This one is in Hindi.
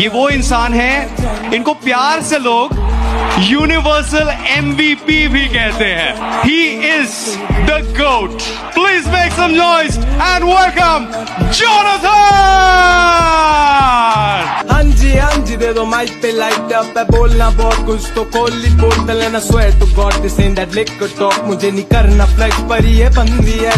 ये वो इंसान है, इनको प्यार से लोग यूनिवर्सल एमवीपी भी कहते हैं। He is the GOAT please make some noise and welcome Jonathan हाँ जी हाँ जी, दे दो माइक पे लाइट अप है बोलना बहुत कुछ तो खोली बोतल है ना swear to God this in that like talk मुझे नहीं करना फ्लेक्स पर ये बंदी है।